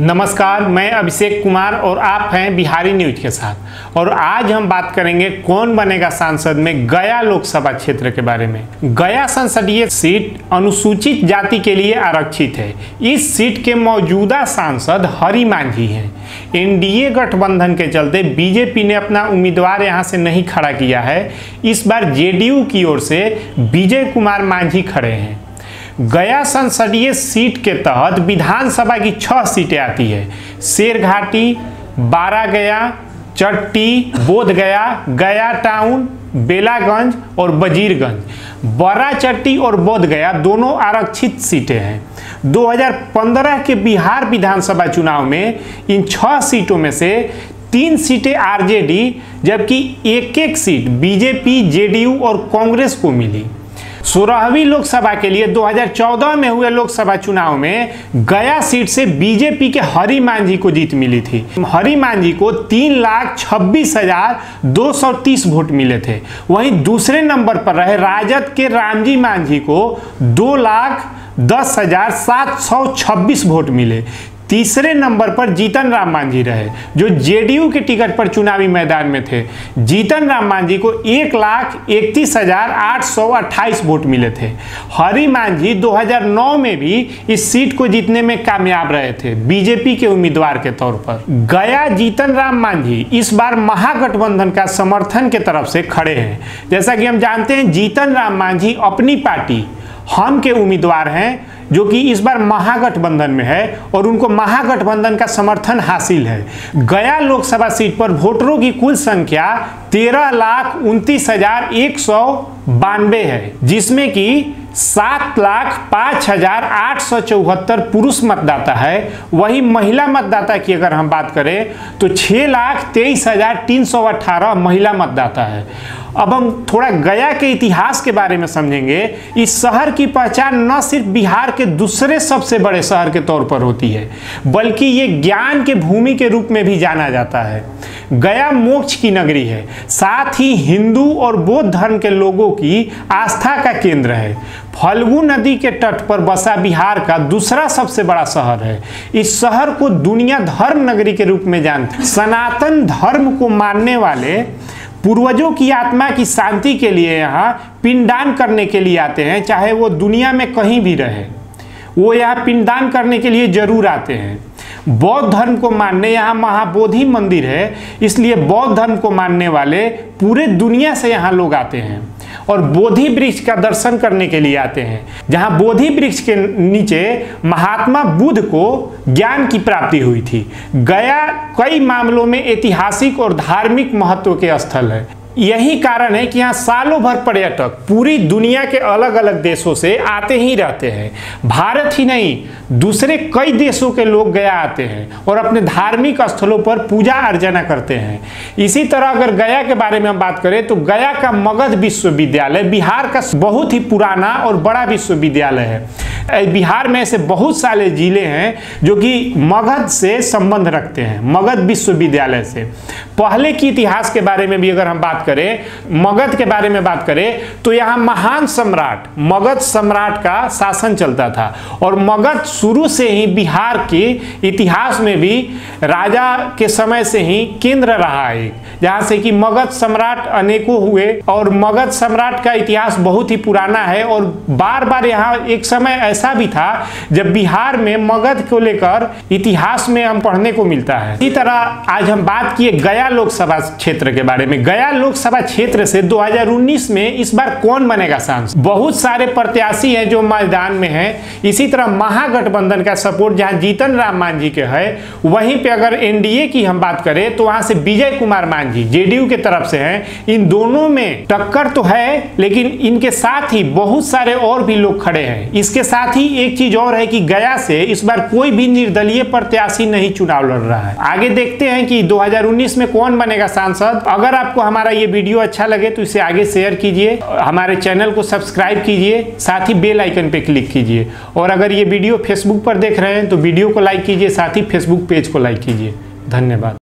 नमस्कार, मैं अभिषेक कुमार और आप हैं बिहारी न्यूज़ के साथ। और आज हम बात करेंगे कौन बनेगा सांसद में गया लोकसभा क्षेत्र के बारे में। गया संसदीय सीट अनुसूचित जाति के लिए आरक्षित है। इस सीट के मौजूदा सांसद हरि मांझी हैं। एनडीए गठबंधन के चलते बीजेपी ने अपना उम्मीदवार यहाँ से नहीं खड़ा किया है। इस बार जेडीयू की ओर से विजय कुमार मांझी खड़े हैं। गया संसदीय सीट के तहत विधानसभा की छह सीटें आती है। शेरघाटी बारा गया चट्टी बोध गया गया टाउन, बेलागंज और वजीरगंज बड़ा चट्टी और बोध गया दोनों आरक्षित सीटें हैं। 2015 के बिहार विधानसभा चुनाव में इन छह सीटों में से तीन सीटें आरजेडी, जबकि एक एक सीट बीजेपी, जेडीयू और कांग्रेस को मिली। सोलहवीं लोकसभा के लिए 2014 में हुए लोकसभा चुनाव में गया सीट से बीजेपी के हरि मांझी को जीत मिली थी। हरि मांझी को तीन लाख छब्बीस हज़ार दो सौ तीस वोट मिले थे। वहीं दूसरे नंबर पर रहे राजद के रामजी मांझी को दो लाख दस हज़ार सात सौ छब्बीस वोट मिले। तीसरे नंबर पर जीतन राम मांझी रहे, जो जेडीयू के टिकट पर चुनावी मैदान में थे। जीतन राम मांझी को एक लाख इकतीस हज़ार आठ सौ अट्ठाईस वोट मिले थे। हरि मांझी 2009 में भी इस सीट को जीतने में कामयाब रहे थे, बीजेपी के उम्मीदवार के तौर पर। गया जीतन राम मांझी इस बार महागठबंधन का समर्थन के तरफ़ से खड़े हैं। जैसा कि हम जानते हैं, जीतन राम मांझी अपनी पार्टी हम के उम्मीदवार हैं, जो कि इस बार महागठबंधन में है और उनको महागठबंधन का समर्थन हासिल है। गया लोकसभा सीट पर वोटरों की कुल संख्या तेरह लाख उनतीस हज़ार एक सौ बानवे है, जिसमें कि सात लाख पाँच हज़ार आठ सौ चौहत्तर पुरुष मतदाता है। वही महिला मतदाता की अगर हम बात करें तो छः लाख तेईस हज़ार तीन सौ अट्ठारह महिला मतदाता है। अब हम थोड़ा गया के इतिहास के बारे में समझेंगे। इस शहर की पहचान न सिर्फ़ बिहार के दूसरे सबसे बड़े शहर के तौर पर होती है, बल्कि ये ज्ञान के भूमि के रूप में भी जाना जाता है। गया मोक्ष की नगरी है। साथ ही हिंदू और बौद्ध धर्म के लोगों की आस्था का केंद्र है। फल्गु नदी के तट पर बसा बिहार का दूसरा सबसे बड़ा शहर है। इस शहर को दुनिया धर्म नगरी के रूप में जानते सनातन धर्म को मानने वाले पूर्वजों की आत्मा की शांति के लिए यहाँ पिंडदान करने के लिए आते हैं, चाहे वो दुनिया में कहीं भी रहे। वो यहाँ पिंडदान करने के लिए ज़रूर आते हैं। बौद्ध धर्म को मानने यहाँ महाबोधि मंदिर है, इसलिए बौद्ध धर्म को मानने वाले पूरे दुनिया से यहाँ लोग आते हैं। और बोधि वृक्ष का दर्शन करने के लिए आते हैं। जहाँ बोधि वृक्ष के नीचे महात्मा बुद्ध को ज्ञान की प्राप्ति हुई थी। गया कई मामलों में ऐतिहासिक और धार्मिक महत्व के स्थल है। यही कारण है कि यहाँ सालों भर पर्यटक पूरी दुनिया के अलग अलग देशों से आते ही रहते हैं। भारत ही नहीं, दूसरे कई देशों के लोग गया आते हैं और अपने धार्मिक स्थलों पर पूजा अर्चना करते हैं। इसी तरह अगर गया के बारे में हम बात करें तो गया का मगध विश्वविद्यालय बिहार का बहुत ही पुराना और बड़ा विश्वविद्यालय है। बिहार में ऐसे बहुत सारे ज़िले हैं जो कि मगध से संबंध रखते हैं, मगध विश्वविद्यालय से। पहले की इतिहास के बारे में भी अगर हम बात करें, मगध के बारे में बात करें तो यहाँ महान सम्राट, मगध सम्राट का शासन चलता था। और मगध शुरू से ही बिहार के इतिहास में भी राजा के समय से ही केंद्र रहा है जहाँ से कि मगध सम्राट अनेकों हुए। और मगध सम्राट का इतिहास बहुत ही पुराना है और बार बार यहाँ एक समय ऐसा भी था, जब बिहार में मगध को लेकर इतिहास में हम पढ़ने को मिलता है। इसी तरह आज हम बात किए गया लोकसभा क्षेत्र के बारे में। गया लोकसभा क्षेत्र से 2019 में इस बार कौन बनेगा सांसद? बहुत सारे प्रत्याशी हैं जो मैदान में हैं। इसी तरह महागठबंधन का सपोर्ट जहाँ जीतन राम मांझी के है, वहीं पे अगर एनडीए की हम बात करें तो वहाँ से विजय कुमार मांझी, जेडीयू के तरफ़ से हैं। इन दोनों में टक्कर तो है, लेकिन इनके साथ ही बहुत सारे और भी लोग खड़े हैं। इसके साथ ही एक चीज़ और है कि गया से इस बार कोई भी निर्दलीय प्रत्याशी नहीं चुनाव लड़ रहा है। आगे देखते हैं कि 2019 में कौन बनेगा सांसद। अगर आपको हमारा ये वीडियो अच्छा लगे तो इसे आगे शेयर कीजिए, हमारे चैनल को सब्सक्राइब कीजिए, साथ ही बेल आइकन पे क्लिक कीजिए। और अगर ये वीडियो फेसबुक पर देख रहे हैं तो वीडियो को लाइक कीजिए, साथ ही फेसबुक पेज को लाइक कीजिए। धन्यवाद।